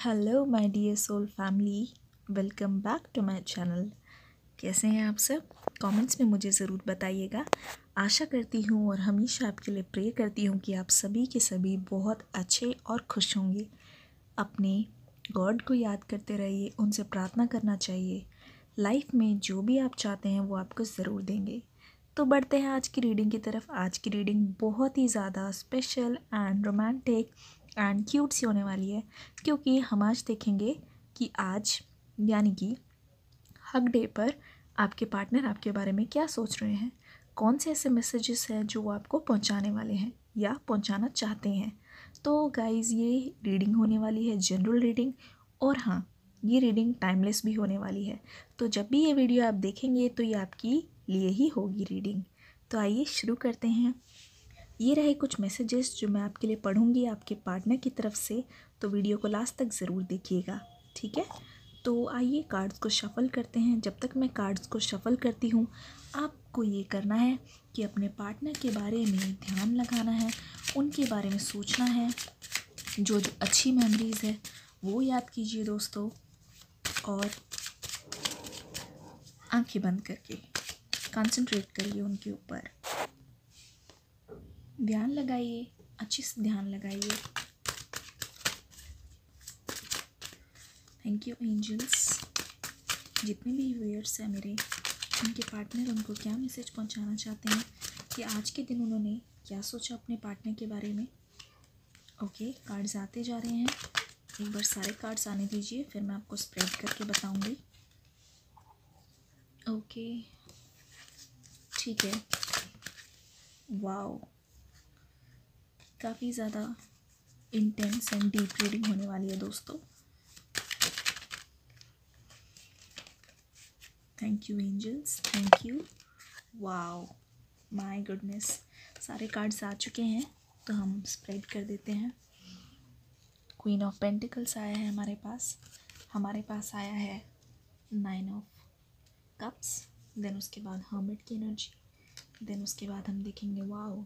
Hello my dear soul family welcome back to my channel कैसे हैं आप सब? कमेंट्स में मुझे ज़रूर बताइएगा। आशा करती हूँ और हमेशा आपके लिए प्रे करती हूँ कि आप सभी के सभी बहुत अच्छे और खुश होंगे। अपने गॉड को याद करते रहिए, उनसे प्रार्थना करना चाहिए। लाइफ में जो भी आप चाहते हैं, वो आपको ज़रूर देंगे। तो बढ़ते हैं आज की रीडिंग की तरफ़। आज की रीडिंग बहुत ही ज़्यादा special and romantic and cute सी होने वाली है, क्योंकि हम आज देखेंगे कि आज, यानी कि हक डे पर आपके पार्टनर आपके बारे में क्या सोच रहे हैं, कौन से ऐसे मैसेजेस हैं जो आपको पहुँचाने वाले हैं या पहुंचाना चाहते हैं। तो गाइज़ ये रीडिंग होने वाली है जनरल रीडिंग और हाँ ये रीडिंग टाइमलेस भी होने वाली है। तो जब भी ये वीडियो आप देखेंगे तो ये आपकी लिए ही होगी रीडिंग तो आइए शुरू करते हैं। ये रहे कुछ मैसेजेस जो मैं आपके लिए पढ़ूँगी आपके पार्टनर की तरफ़ से तो वीडियो को लास्ट तक ज़रूर देखिएगा, ठीक है? तो आइए कार्ड्स को शफ़ल करते हैं। जब तक मैं कार्ड्स को शफ़ल करती हूँ, आपको ये करना है कि अपने पार्टनर के बारे में ध्यान लगाना है, उनके बारे में सोचना है। जो जो अच्छी मेमोरीज़ है, वो याद कीजिए दोस्तों, और आँखें बंद करके कंसंट्रेट करिए उनके ऊपर। ध्यान लगाइए, अच्छे से ध्यान लगाइए। थैंक यू एंजल्स जितने भी व्यूअर्स हैं मेरे, उनके पार्टनर उनको क्या मैसेज पहुंचाना चाहते हैं कि आज के दिन उन्होंने क्या सोचा अपने पार्टनर के बारे में? ओके कार्ड्स आते जा रहे हैं। एक बार सारे कार्ड्स आने दीजिए, फिर मैं आपको स्प्रेड करके बताऊँगी। ओके ठीक है। वाओ काफ़ी ज़्यादा इंटेंस एंड डीप रीडिंग होने वाली है दोस्तों। Thank you angels thank you wow my goodness सारे कार्ड्स आ चुके हैं तो हम स्प्रेड कर देते हैं। क्वीन ऑफ़ पेंटिकल्स आया है हमारे पास। हमारे पास आया है नाइन ऑफ़ कप्स देन उसके बाद हर्मिट की एनर्जी देन उसके बाद हम देखेंगे wow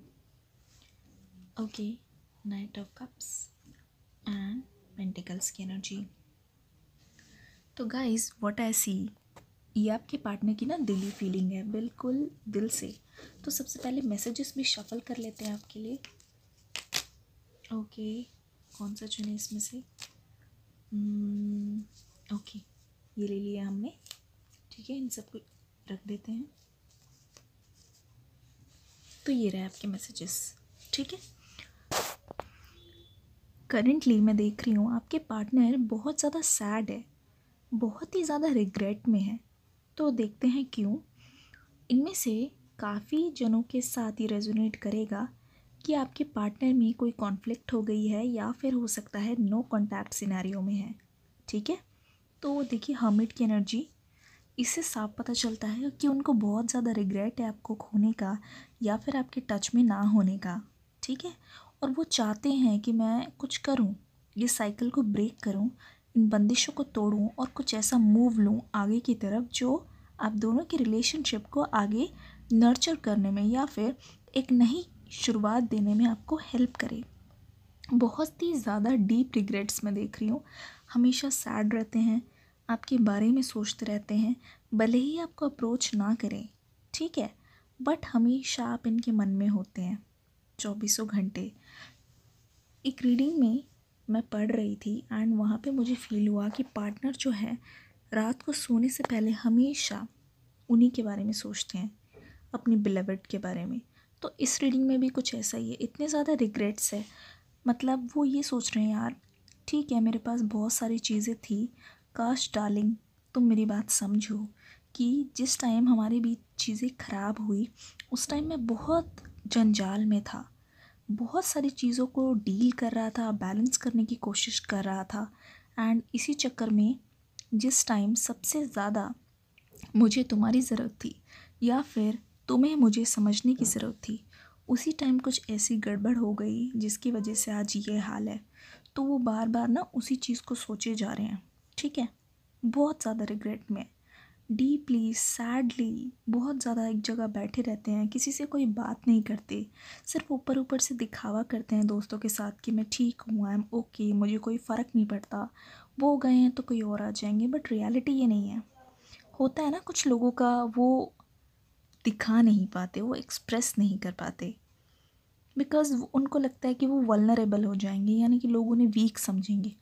okay knight of cups and pentacles की एनर्जी तो गाइस व्हाट आई सी ये आपके पार्टनर की ना दिली फीलिंग है बिल्कुल दिल से। तो सबसे पहले मैसेजेस भी शफल कर लेते हैं आपके लिए। ओके okay, कौन सा चुने इसमें से? ओके hmm, ये ले लिया हमने। ठीक है इन सबको रख देते हैं। तो ये रहे आपके मैसेजेस ठीक है? करेंटली मैं देख रही हूँ, आपके पार्टनर बहुत ज़्यादा सैड है, बहुत ही ज़्यादा रिग्रेट में है। तो देखते हैं क्यों। इनमें से काफ़ी जनों के साथ ही रेजोनेट करेगा कि आपके पार्टनर में कोई कॉन्फ्लिक्ट हो गई है या फिर हो सकता है नो कॉन्टैक्ट सिनेरियो में है। ठीक है? तो देखिए हमिट की एनर्जी इससे साफ़ पता चलता है कि उनको बहुत ज़्यादा रिग्रेट है आपको खोने का या फिर आपके टच में ना होने का। ठीक है? और वो चाहते हैं कि मैं कुछ करूँ, ये साइकिल को ब्रेक करूँ, इन बंदिशों को तोड़ूं और कुछ ऐसा मूव लूँ आगे की तरफ़ जो आप दोनों की रिलेशनशिप को आगे नर्चर करने में या फिर एक नई शुरुआत देने में आपको हेल्प करे। बहुत ही ज़्यादा डीप रिग्रेट्स मैं देख रही हूँ। हमेशा सैड रहते हैं, आपके बारे में सोचते रहते हैं, भले ही आपको अप्रोच ना करें, ठीक है? बट हमेशा आप इनके मन में होते हैं। चौबीसों घंटे। एक रीडिंग में मैं पढ़ रही थी एंड वहाँ पे मुझे फ़ील हुआ कि पार्टनर जो है, रात को सोने से पहले हमेशा उन्हीं के बारे में सोचते हैं, अपनी बिलेवड के बारे में। तो इस रीडिंग में भी कुछ ऐसा ही है। इतने ज़्यादा रिग्रेट्स है। मतलब वो ये सोच रहे हैं, यार, ठीक है, मेरे पास बहुत सारी चीज़ें थी। काश डार्लिंग तुम मेरी बात समझो कि जिस टाइम हमारे बीच चीज़ें ख़राब हुई, उस टाइम मैं बहुत जंजाल में था। बहुत सारी चीज़ों को डील कर रहा था, बैलेंस करने की कोशिश कर रहा था। एंड इसी चक्कर में जिस टाइम सबसे ज़्यादा मुझे तुम्हारी ज़रूरत थी या फिर तुम्हें मुझे समझने की ज़रूरत थी, उसी टाइम कुछ ऐसी गड़बड़ हो गई जिसकी वजह से आज ये हाल है। तो वो बार बार ना उसी चीज़ को सोचे जा रहे हैं, ठीक है? बहुत ज़्यादा रिग्रेट में। डीपली, सैडली बहुत ज़्यादा एक जगह बैठे रहते हैं, किसी से कोई बात नहीं करते। सिर्फ़ ऊपर ऊपर से दिखावा करते हैं दोस्तों के साथ कि मैं ठीक हूँ आई एम ओके मुझे कोई फ़र्क नहीं पड़ता। वो गए हैं तो कोई और आ जाएँगे बट रियलिटी ये नहीं है। होता है ना, कुछ लोगों का वो दिखा नहीं पाते, वो एक्सप्रेस नहीं कर पाते। बिकॉज़ उनको लगता है कि वो वलनरेबल हो जाएँगे, यानी कि लोग उन्हें वीक समझेंगे।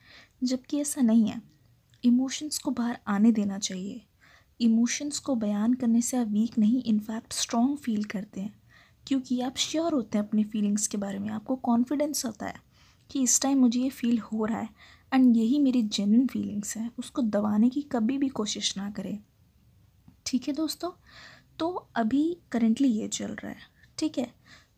जबकि ऐसा नहीं है। इमोशंस को बाहर आने देना चाहिए। इमोशंस को बयान करने से आप वीक नहीं इनफैक्ट स्ट्रॉन्ग फील करते हैं। क्योंकि आप श्योर होते हैं अपनी फीलिंग्स के बारे में, आपको कॉन्फिडेंस होता है कि इस टाइम मुझे ये फील हो रहा है। एंड यही मेरी जेन्यून फीलिंग्स है, उसको दबाने की कभी भी कोशिश ना करें। ठीक है दोस्तों? तो अभी करेंटली ये चल रहा है। ठीक है?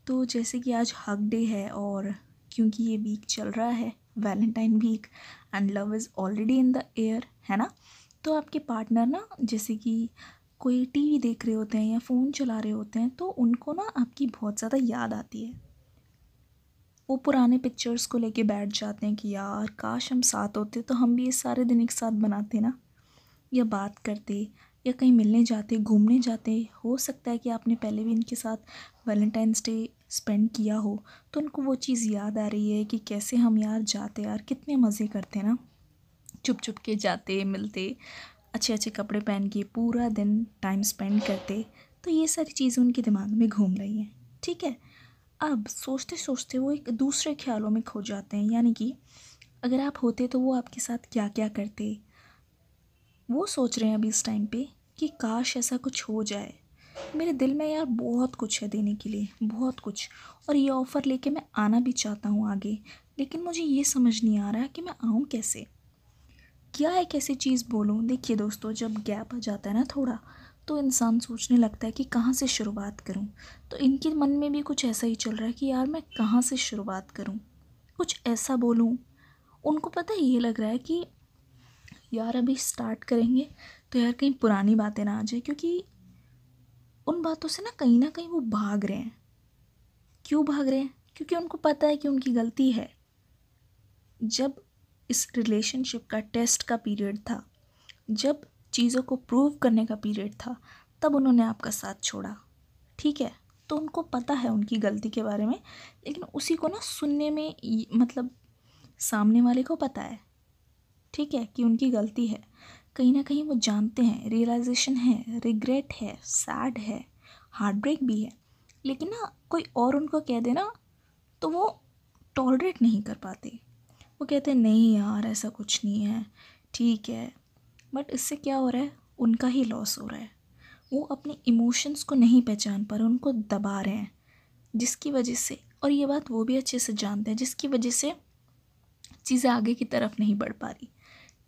तो जैसे कि आज हक डे है और क्योंकि ये वीक चल रहा है Valentine week and love is already in the air है ना? तो आपके पार्टनर ना, जैसे कि कोई टीवी देख रहे होते हैं या फ़ोन चला रहे होते हैं तो उनको ना आपकी बहुत ज़्यादा याद आती है। वो पुराने पिक्चर्स को लेके बैठ जाते हैं कि यार, काश हम साथ होते तो हम भी ये सारे दिन एक साथ बनाते ना। या बात करते, या कहीं मिलने जाते, घूमने जाते, हो सकता है कि आपने पहले भी इनके साथ वैलेंटाइंस डे स्पेंड किया हो तो उनको वो चीज़ याद आ रही है कि कैसे हम यार जाते, यार कितने मज़े करते ना। चुप चुप के जाते, मिलते अच्छे अच्छे कपड़े पहन के पूरा दिन टाइम स्पेंड करते तो ये सारी चीज़ें उनके दिमाग में घूम रही हैं, ठीक है? अब सोचते सोचते वो एक दूसरे ख्यालों में खो जाते हैं, यानी कि अगर आप होते तो वो आपके साथ क्या क्या करते? वो सोच रहे हैं अभी इस टाइम पे कि काश ऐसा कुछ हो जाए। मेरे दिल में यार बहुत कुछ है देने के लिए, बहुत कुछ। और ये ऑफ़र लेके मैं आना भी चाहता हूँ आगे, लेकिन मुझे ये समझ नहीं आ रहा कि मैं आऊँ कैसे? क्या एक ऐसी चीज़ बोलूँ? देखिए दोस्तों, जब गैप आ जाता है ना थोड़ा तो इंसान सोचने लगता है कि कहाँ से शुरुआत करूँ? तो इनके मन में भी कुछ ऐसा ही चल रहा है कि यार मैं कहाँ से शुरुआत करूँ? कुछ ऐसा बोलूँ? उनको पता ये लग रहा है कि यार अभी स्टार्ट करेंगे तो यार कहीं पुरानी बातें ना आ जाए, क्योंकि उन बातों से ना कहीं ना कहीं वो भाग रहे हैं। क्यों भाग रहे हैं? क्योंकि उनको पता है कि उनकी गलती है। जब इस रिलेशनशिप का टेस्ट का पीरियड था। जब चीज़ों को प्रूव करने का पीरियड था, तब उन्होंने आपका साथ छोड़ा। ठीक है? तो उनको पता है उनकी गलती के बारे में, लेकिन उसी को ना सुनने में मतलब सामने वाले को पता है। ठीक है? कि उनकी गलती है। कहीं ना कहीं वो जानते हैं रियलाइजेशन है रिग्रेट है सैड है हार्ट ब्रेक भी है। लेकिन ना कोई और उनको कह देना तो वो टॉलरेट नहीं कर पाते। वो कहते हैं, नहीं यार, ऐसा कुछ नहीं है। ठीक है। बट इससे क्या हो रहा है? उनका ही लॉस हो रहा है। वो अपने इमोशंस को नहीं पहचान पा रहे, उनको दबा रहे हैं। जिसकी वजह से और ये बात वो भी अच्छे से जानते हैं, जिसकी वजह से चीज़ें आगे की तरफ़ नहीं बढ़ पा रही।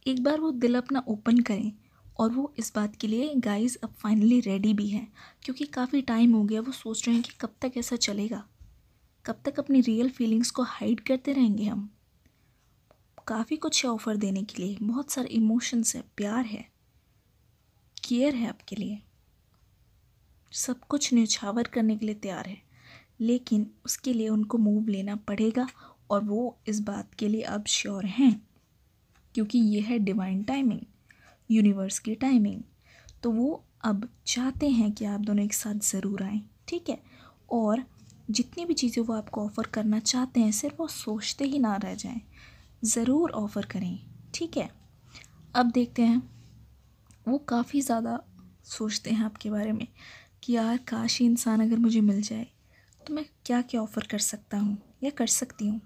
एक बार वो दिल अपना ओपन करें और वो इस बात के लिए गाइस अब फाइनली रेडी भी हैं। क्योंकि काफ़ी टाइम हो गया, वो सोच रहे हैं कि कब तक ऐसा चलेगा। कब तक अपनी रियल फीलिंग्स को हाइड करते रहेंगे हम? काफ़ी कुछ है ऑफ़र देने के लिए। बहुत सारे इमोशंस है, प्यार है केयर है आपके लिए। सब कुछ निछावर करने के लिए तैयार है। लेकिन उसके लिए उनको मूव लेना पड़ेगा और वो इस बात के लिए अब श्योर हैं, क्योंकि ये है डिवाइन टाइमिंग यूनिवर्स की टाइमिंग तो वो अब चाहते हैं कि आप दोनों एक साथ ज़रूर आएँ, ठीक है? और जितनी भी चीज़ें वो आपको ऑफ़र करना चाहते हैं, सिर्फ़ वो सोचते ही ना रह जाएँ। ज़रूर ऑफ़र करें, ठीक है? अब देखते हैं। वो काफ़ी ज़्यादा सोचते हैं आपके बारे में कि यार काश इंसान अगर मुझे मिल जाए तो मैं क्या क्या ऑफ़र कर सकता हूँ या कर सकती हूँ?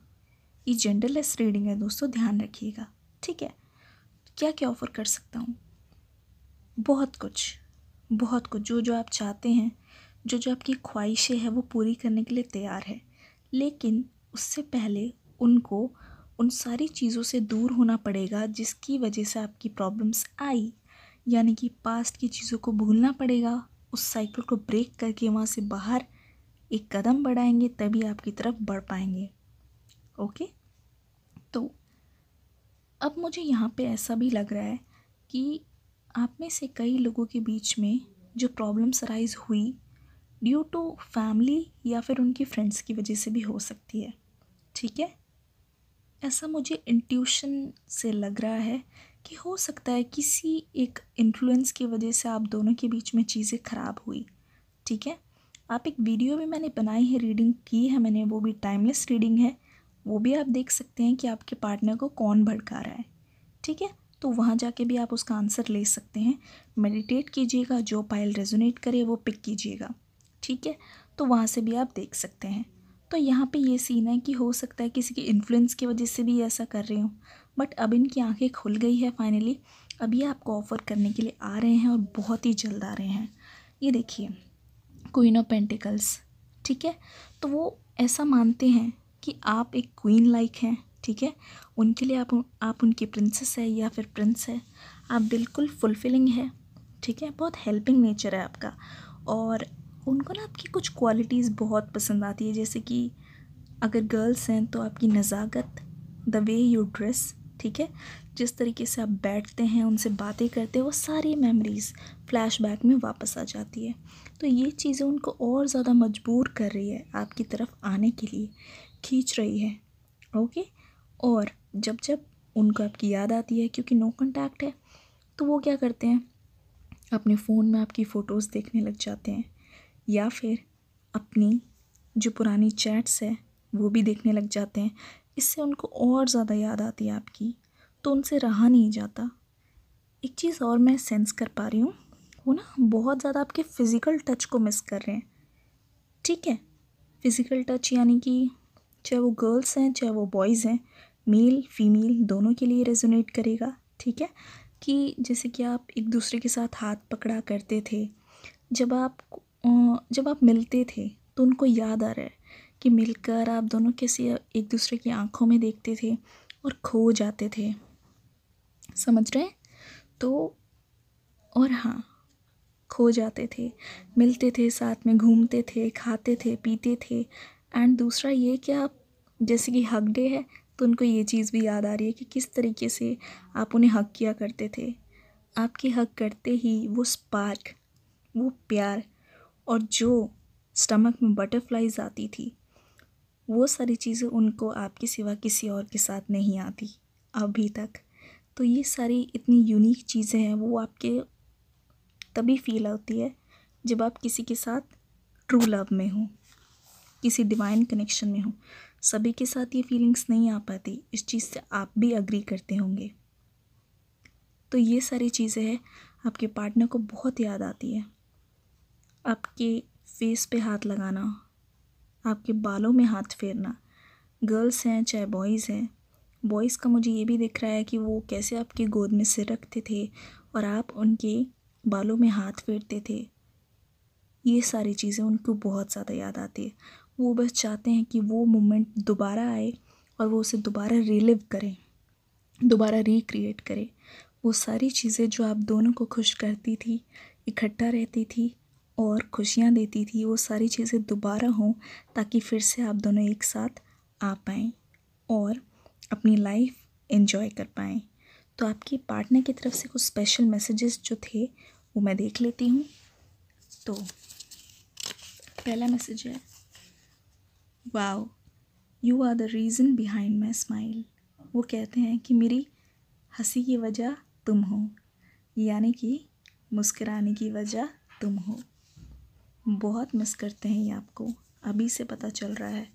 ये जेंडरलेस रीडिंग है दोस्तों, ध्यान रखिएगा, ठीक है? क्या क्या ऑफ़र कर सकता हूँ? बहुत कुछ बहुत कुछ। जो जो आप चाहते हैं, जो जो आपकी ख्वाहिशें हैं, वो पूरी करने के लिए तैयार है। लेकिन उससे पहले उनको उन सारी चीज़ों से दूर होना पड़ेगा जिसकी वजह से आपकी प्रॉब्लम्स आई। यानी कि पास्ट की चीज़ों को भूलना पड़ेगा, उस साइकिल को ब्रेक करके वहाँ से बाहर एक कदम बढ़ाएँगे, तभी आपकी तरफ़ बढ़ पाएँगे। ओके? तो अब मुझे यहाँ पे ऐसा भी लग रहा है कि आप में से कई लोगों के बीच में जो प्रॉब्लम्स राइज हुई ड्यू टू फैमिली या फिर उनकी फ्रेंड्स की वजह से भी हो सकती है। ठीक है? ऐसा मुझे इंट्यूशन से लग रहा है कि हो सकता है किसी एक इन्फ्लुएंस की वजह से आप दोनों के बीच में चीज़ें ख़राब हुई। ठीक है? आप एक वीडियो भी मैंने बनाई है रीडिंग की है मैंने, वो भी टाइमलेस रीडिंग है। वो भी आप देख सकते हैं कि आपके पार्टनर को कौन भड़का रहा है। ठीक है? तो वहाँ जाके भी आप उसका आंसर ले सकते हैं। मेडिटेट कीजिएगा, जो पाइल रेजोनेट करे वो पिक कीजिएगा। ठीक है? तो वहाँ से भी आप देख सकते हैं। तो यहाँ पे ये सीन है कि हो सकता है किसी के इन्फ्लुएंस की वजह से भी ऐसा कर रही हूँ। बट अब इनकी आँखें खुल गई है फाइनली अब ये आपको ऑफ़र करने के लिए आ रहे हैं और बहुत ही जल्द आ रहे हैं। ये देखिए क्वीन ऑफ़ पेंटिकल्स ठीक है? तो वो ऐसा मानते हैं कि आप एक क्वीन लाइक हैं, ठीक है? उनके लिए आप आप उनकी प्रिंसेस है या फिर प्रिंस है। आप बिल्कुल फुलफिलिंग है, ठीक है? बहुत हेल्पिंग नेचर है आपका। और उनको ना आपकी कुछ क्वालिटीज़ बहुत पसंद आती है, जैसे कि अगर गर्ल्स हैं तो आपकी नज़ाकत द वे यू ड्रेस ठीक है? जिस तरीके से आप बैठते हैं, उनसे बातें करते हैं, वो सारी मेमोरीज़ फ्लैशबैक में वापस आ जाती है। तो ये चीज़ें उनको और ज़्यादा मजबूर कर रही है आपकी तरफ़ आने के लिए। खींच रही है ओके और जब जब उनको आपकी याद आती है, क्योंकि नो कॉन्टैक्ट है तो वो क्या करते हैं? अपने फ़ोन में आपकी फ़ोटोज़ देखने लग जाते हैं। या फिर अपनी जो पुरानी चैट्स है, वो भी देखने लग जाते हैं। इससे उनको और ज़्यादा याद आती है आपकी तो उनसे रहा नहीं जाता। एक चीज़ और मैं सेंस कर पा रही हूँ, वो ना बहुत ज़्यादा आपके फ़िज़िकल टच को मिस कर रहे हैं। ठीक है फ़िज़िकल टच यानी कि चाहे वो गर्ल्स हैं, चाहे वो बॉयज़ हैं मेल फीमेल दोनों के लिए रेजोनेट करेगा। ठीक है, कि जैसे कि आप एक दूसरे के साथ हाथ पकड़ा करते थे, जब आप जब आप मिलते थे तो उनको याद आ रहा है कि मिलकर आप दोनों कैसे एक दूसरे की आँखों में देखते थे और खो जाते थे। समझ रहे हैं? तो और हाँ खो जाते थे, मिलते थे, साथ में घूमते थे, खाते थे, पीते थे। एंड दूसरा ये कि आप, जैसे कि हक डे है तो उनको ये चीज़ भी याद आ रही है कि किस तरीके से आप उन्हें हक किया करते थे। आपके हक करते ही वो स्पार्क वो प्यार और जो स्टमक में बटरफ्लाइज आती थी, वो सारी चीज़ें उनको आपके सिवा किसी और के साथ नहीं आती अभी तक। तो ये सारी इतनी यूनिक चीज़ें हैं, वो आपके तभी फील होती है जब आप किसी के साथ ट्रू लव में हो, किसी डिवाइन कनेक्शन में हो। सभी के साथ ये फीलिंग्स नहीं आ पाती, इस चीज़ से आप भी अग्री करते होंगे। तो ये सारी चीज़ें हैं, आपके पार्टनर को बहुत याद आती है। आपके फेस पे हाथ लगाना, आपके बालों में हाथ फेरना। गर्ल्स हैं, चाहे बॉयज़ हैं। बॉयज़ का मुझे ये भी दिख रहा है कि वो कैसे आपकी गोद में सिर रखते थे और आप उनके बालों में हाथ फेरते थे। ये सारी चीज़ें उनको बहुत ज़्यादा याद आती है। वो बस चाहते हैं कि वो मोमेंट दोबारा आए और वो उसे दोबारा रिलिव करें, दोबारा रिक्रिएट करें। वो सारी चीज़ें जो आप दोनों को खुश करती थी, इकट्ठा रहती थी और खुशियाँ देती थी, वो सारी चीज़ें दोबारा हों ताकि फिर से आप दोनों एक साथ आ पाएँ और अपनी लाइफ इन्जॉय कर पाएँ। तो आपकी पार्टनर की तरफ़ से कुछ स्पेशल मैसेजेस जो थे, वो मैं देख लेती हूँ। तो पहला मैसेज है wow you are the reason behind my smile वो कहते हैं कि, मेरी हँसी की वजह तुम हो, यानी कि मुस्कराने की वजह तुम हो। बहुत मिस करते हैं ये आपको। अभी से पता चल रहा है।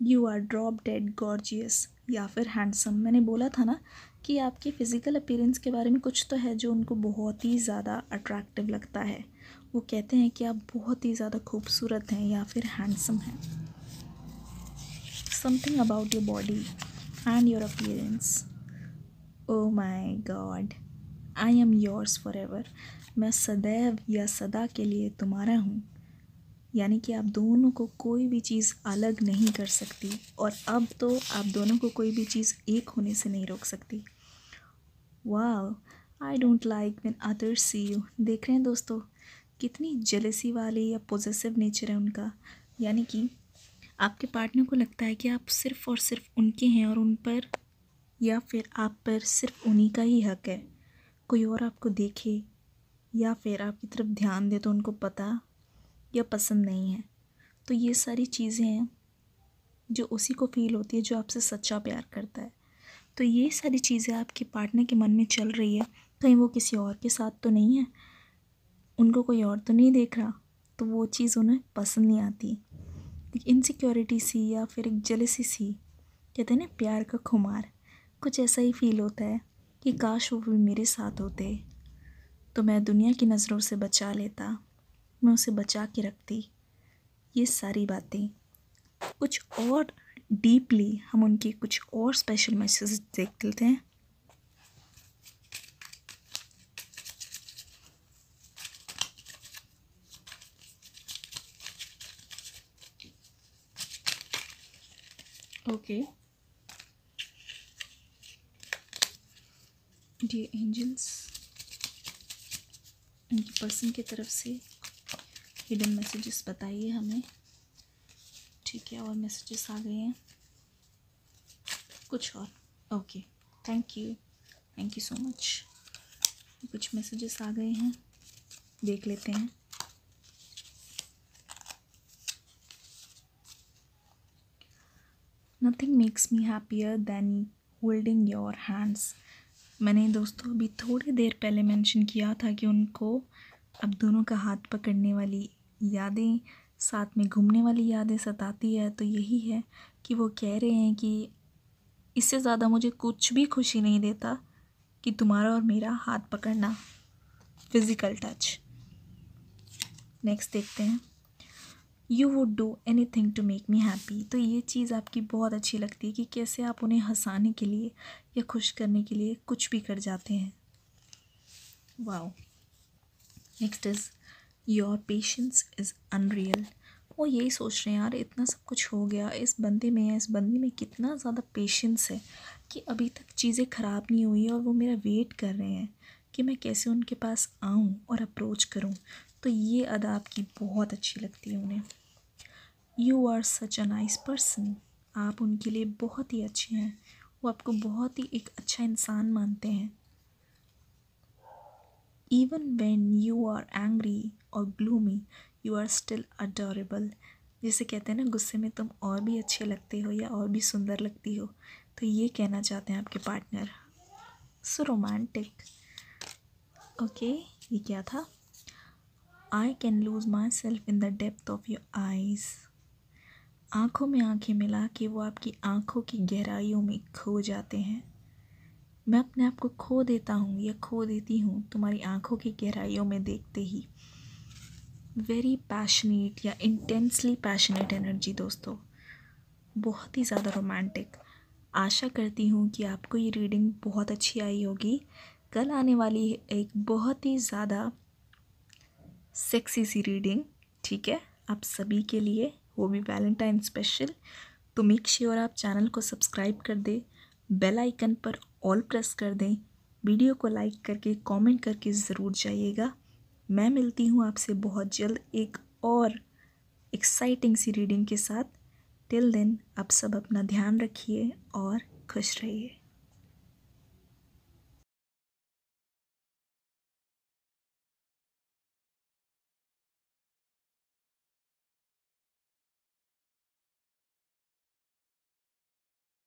You are drop dead gorgeous या फिर हैंडसम मैंने बोला था ना कि आपके फ़िज़िकल अपीरेंस के बारे में कुछ तो है जो उनको बहुत ही ज़्यादा अट्रैक्टिव लगता है। वो कहते हैं कि आप बहुत ही ज़्यादा खूबसूरत हैं या फिर हैंडसम हैं। Something about your body and your appearance oh my God I am yours forever मैं सदैव या सदा के लिए तुम्हारा हूँ। यानी कि आप दोनों को कोई भी चीज़ अलग नहीं कर सकती और अब तो आप दोनों को कोई भी चीज़ एक होने से नहीं रोक सकती। वाह I don't like when others see you देख रहे हैं दोस्तों, कितनी जेलसी वाली या पॉजिटिव नेचर है उनका। यानी कि आपके पार्टनर को लगता है कि आप सिर्फ़ और सिर्फ़ उनके हैं और उन पर या फिर आप पर सिर्फ़ उन्हीं का ही हक है। कोई और आपको देखे या फिर आपकी तरफ़ ध्यान दे तो उनको पता या पसंद नहीं है। तो ये सारी चीज़ें हैं जो उसी को फील होती है जो आपसे सच्चा प्यार करता है। तो ये सारी चीज़ें आपके पार्टनर के मन में चल रही है, कहीं वो किसी और के साथ तो नहीं है। उनको कोई और तो नहीं देख रहा तो वो चीज़ उन्हें पसंद नहीं आती। एक इनसिक्योरिटी सी या फिर एक जलसी सी, कहते हैं ना, प्यार का खुमार, कुछ ऐसा ही फील होता है। कि काश वो भी मेरे साथ होते तो मैं दुनिया की नज़रों से बचा लेता, मैं उसे बचा के रखती। ये सारी बातें। कुछ और डीपली हम उनके कुछ और स्पेशल मैसेज देख लेते हैं। ओके डियर एंजल्स उनकी पर्सन की तरफ़ से हिडन मैसेजेस बताइए हमें। ठीक है, और मैसेजेस आ गए हैं। कुछ और। Okay thank you thank you so much कुछ मैसेजेस आ गए हैं, देख लेते हैं। Nothing makes me happier than holding your hands मैंने दोस्तों अभी थोड़ी देर पहले मेंशन किया था कि उनको अब दोनों का हाथ पकड़ने वाली यादें, साथ में घूमने वाली यादें सताती है। तो यही है कि वो कह रहे हैं कि इससे ज़्यादा मुझे कुछ भी खुशी नहीं देता कि तुम्हारा और मेरा हाथ पकड़ना फ़िज़िकल टच नेक्स्ट देखते हैं। You would do anything to make me happy तो ये चीज़ आपकी बहुत अच्छी लगती है कि कैसे आप उन्हें हंसाने के लिए या खुश करने के लिए कुछ भी कर जाते हैं। Wow next is your patience is unreal वो यही सोच रहे हैं, यार, इतना सब कुछ हो गया, इस बंदे में या इस बंदी में कितना ज़्यादा पेशेंस है कि अभी तक चीज़ें ख़राब नहीं हुई और वो मेरा वेट कर रहे हैं कि मैं कैसे उनके पास आऊँ और अप्रोच करूँ. तो ये अदा आपकी बहुत अच्छी लगती है उन्हें। You are such a nice person आप उनके लिए बहुत ही अच्छे हैं। वो आपको बहुत ही एक अच्छा इंसान मानते हैं। Even when you are angry और gloomy you are still adorable जिसे कहते हैं ना, गुस्से में तुम और भी अच्छे लगते हो या और भी सुंदर लगती हो तो ये कहना चाहते हैं आपके पार्टनर सो रोमांटिक ओके ये क्या था? I can lose myself in the depth of your eyes आँखों में आँखें मिला के वो आपकी आँखों की गहराइयों में खो जाते हैं। मैं अपने आप को खो देता हूँ या खो देती हूँ तुम्हारी आँखों की गहराइयों में देखते ही। वेरी पैशनेट या इंटेंसली पैशनेट एनर्जी दोस्तों। बहुत ही ज़्यादा रोमांटिक आशा करती हूँ कि आपको ये रीडिंग बहुत अच्छी आई होगी। कल आने वाली एक बहुत ही ज़्यादा सेक्सी सी रीडिंग ठीक है? आप सभी के लिए वो भी वैलेंटाइन स्पेशल। तो मेक श्योर आप चैनल को सब्सक्राइब कर दें, बेल आइकन पर ऑल प्रेस कर दें। वीडियो को लाइक करके, कमेंट करके ज़रूर जाइएगा। मैं मिलती हूँ आपसे बहुत जल्द एक और एक्साइटिंग सी रीडिंग के साथ। टिल देन आप सब अपना ध्यान रखिए और खुश रहिए।